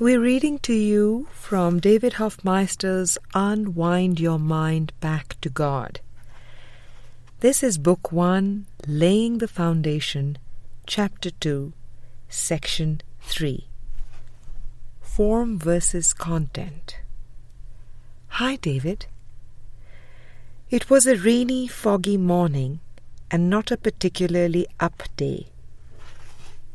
We're reading to you from David Hoffmeister's Unwind Your Mind Back to God. This is Book 1, Laying the Foundation, Chapter 2, Section 3. Form versus Content. Hi, David. It was a rainy, foggy morning and not a particularly up day.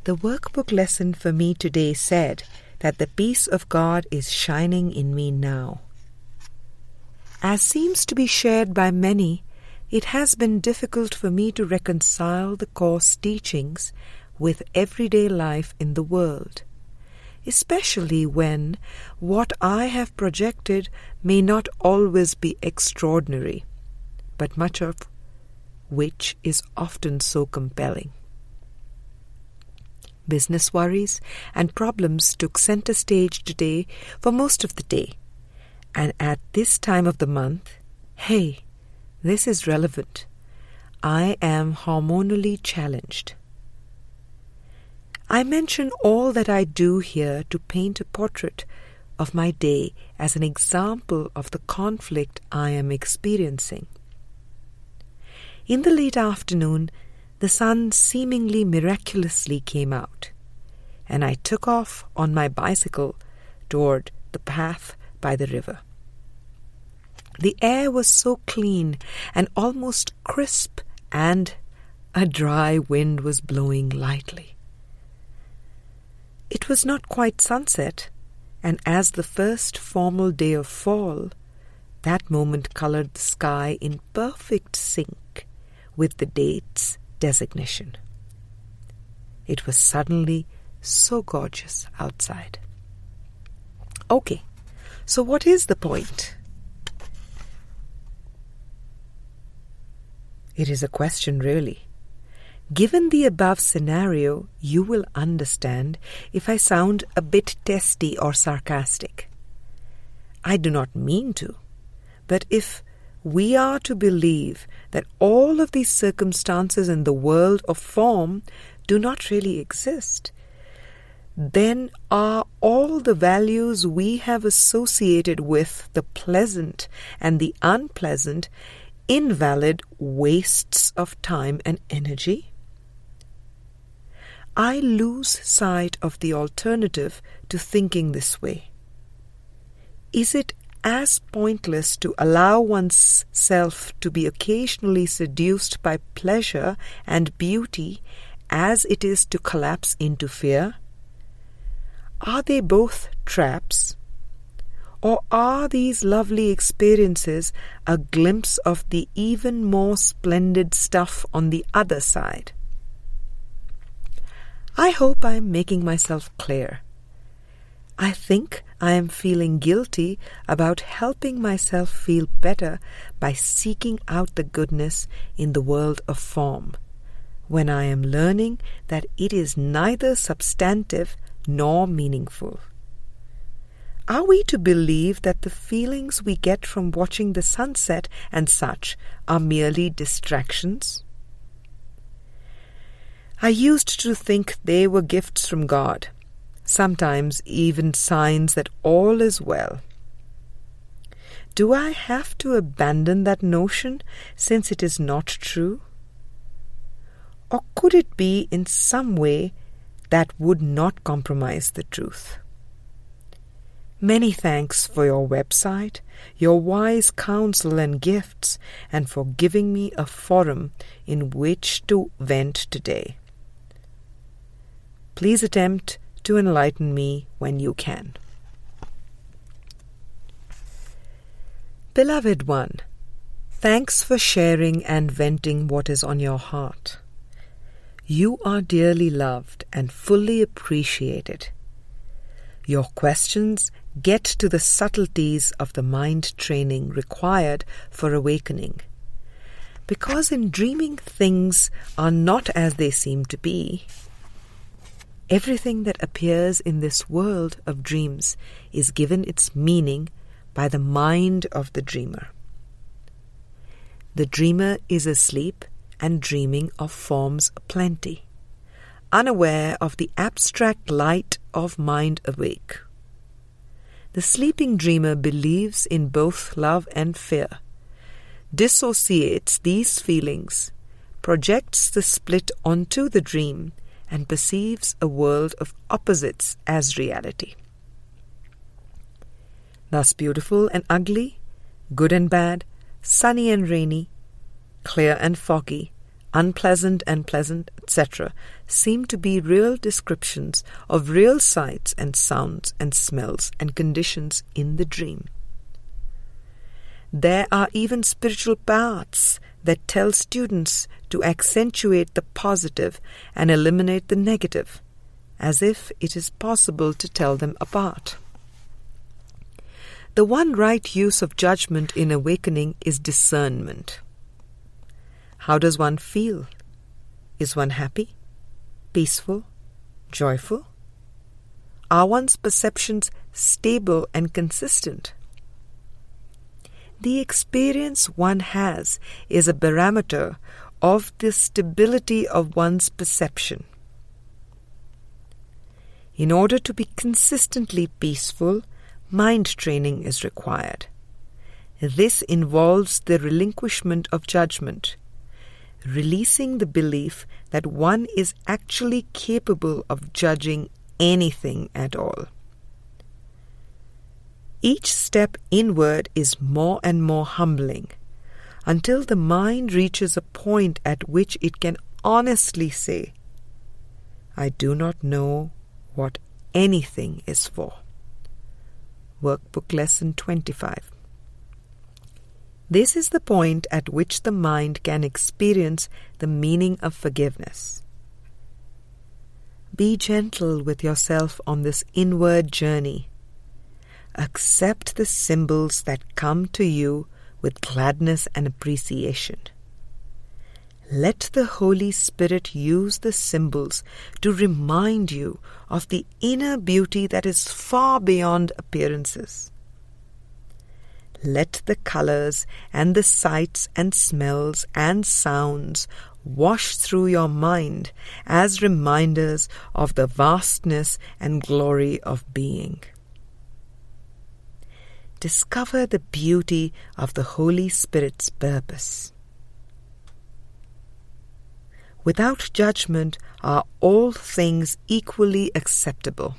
The workbook lesson for me today said that the peace of God is shining in me now. As seems to be shared by many, it has been difficult for me to reconcile the Course teachings with everyday life in the world, especially when what I have projected may not always be extraordinary, but much of which is often so compelling. Business worries and problems took center stage today for most of the day. And at this time of the month, hey, this is relevant. I am hormonally challenged. I mention all that I do here to paint a portrait of my day as an example of the conflict I am experiencing. In the late afternoon, the sun seemingly miraculously came out, and I took off on my bicycle toward the path by the river. The air was so clean and almost crisp, and a dry wind was blowing lightly. It was not quite sunset, and as the first formal day of fall, that moment colored the sky in perfect sync with the dates designation. It was suddenly so gorgeous outside. Okay, so what is the point? It is a question, really. Given the above scenario, you will understand if I sound a bit testy or sarcastic. I do not mean to, but if we are to believe that all of these circumstances in the world of form do not really exist, then are all the values we have associated with the pleasant and the unpleasant invalid wastes of time and energy? I lose sight of the alternative to thinking this way. Is it as pointless to allow one's self to be occasionally seduced by pleasure and beauty as it is to collapse into fear? Are they both traps? Or are these lovely experiences a glimpse of the even more splendid stuff on the other side? I hope I am making myself clear. I think I am feeling guilty about helping myself feel better by seeking out the goodness in the world of form, when I am learning that it is neither substantive nor meaningful. Are we to believe that the feelings we get from watching the sunset and such are merely distractions? I used to think they were gifts from God sometimes even signs that all is well. Do I have to abandon that notion since it is not true? Or could it be in some way that would not compromise the truth? Many thanks for your website, your wise counsel and gifts, and for giving me a forum in which to vent today. Please attempt to enlighten me when you can. Beloved one, thanks for sharing and venting what is on your heart. You are dearly loved and fully appreciated. Your questions get to the subtleties of the mind training required for awakening. Because in dreaming, things are not as they seem to be, Everything that appears in this world of dreams is given its meaning by the mind of the dreamer. The dreamer is asleep and dreaming of forms plenty, unaware of the abstract light of mind awake. The sleeping dreamer believes in both love and fear, dissociates these feelings, projects the split onto the dream, and perceives a world of opposites as reality. Thus, beautiful and ugly, good and bad, sunny and rainy, clear and foggy, unpleasant and pleasant, etc., seem to be real descriptions of real sights and sounds and smells and conditions in the dream. There are even spiritual paths that tell students to accentuate the positive and eliminate the negative, as if it is possible to tell them apart. The one right use of judgment in awakening is discernment. How does one feel? Is one happy, peaceful, joyful? Are one's perceptions stable and consistent? The experience one has is a barometer of the stability of one's perception. In order to be consistently peaceful, mind training is required. This involves the relinquishment of judgment releasing the belief that one is actually capable of judging anything at all. Each step inward is more and more humbling until the mind reaches a point at which it can honestly say, I do not know what anything is for. Workbook Lesson 25 this is the point at which the mind can experience the meaning of forgiveness. Be gentle with yourself on this inward journey. Accept the symbols that come to you with gladness and appreciation. Let the Holy Spirit use the symbols to remind you of the inner beauty that is far beyond appearances let the colors and the sights and smells and sounds wash through your mind as reminders of the vastness and glory of being. Discover the beauty of the Holy Spirit's purpose. Without judgment are all things equally acceptable.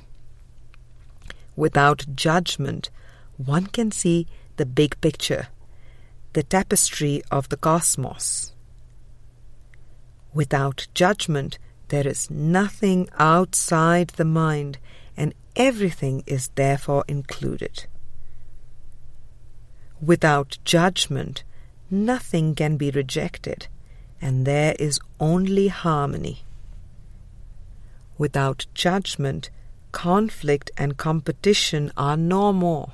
Without judgment, one can see the big picture, the tapestry of the cosmos. Without judgment, there is nothing outside the mind, and everything is therefore included. Without judgment, nothing can be rejected, and there is only harmony. Without judgment, conflict and competition are no more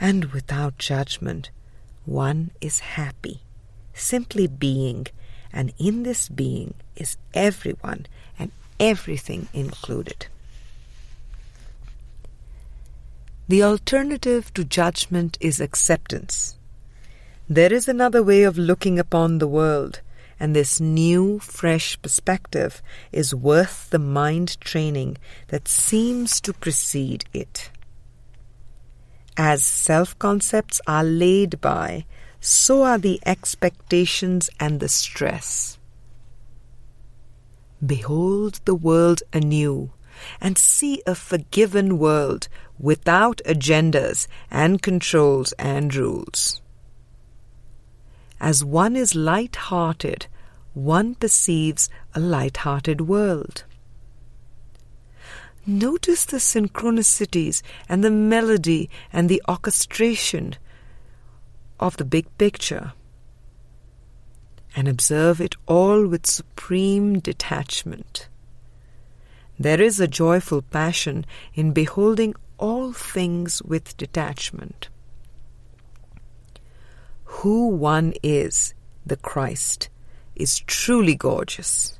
and without judgment, one is happy, simply being, and in this being is everyone and everything included. The alternative to judgment is acceptance. There is another way of looking upon the world, and this new, fresh perspective is worth the mind training that seems to precede it. As self concepts are laid by, so are the expectations and the stress. Behold the world anew and see a forgiven world without agendas and controls and rules. As one is light hearted, one perceives a light hearted world. Notice the synchronicities and the melody and the orchestration of the big picture and observe it all with supreme detachment. There is a joyful passion in beholding all things with detachment. Who one is, the Christ, is truly gorgeous.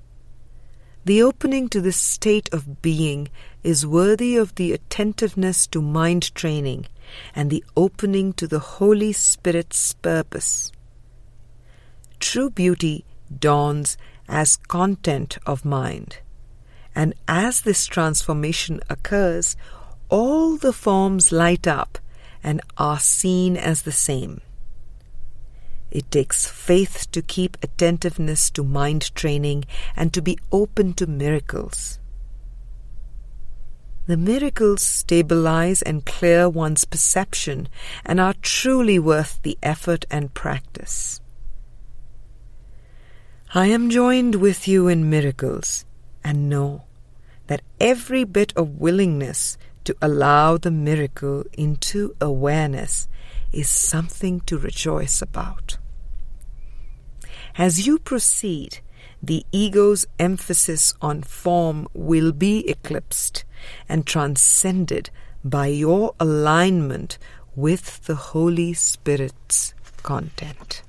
The opening to this state of being is worthy of the attentiveness to mind training and the opening to the Holy Spirit's purpose. True beauty dawns as content of mind, and as this transformation occurs, all the forms light up and are seen as the same. It takes faith to keep attentiveness to mind training and to be open to miracles. The miracles stabilize and clear one's perception and are truly worth the effort and practice. I am joined with you in miracles and know that every bit of willingness to allow the miracle into awareness is something to rejoice about. As you proceed, the ego's emphasis on form will be eclipsed and transcended by your alignment with the Holy Spirit's content.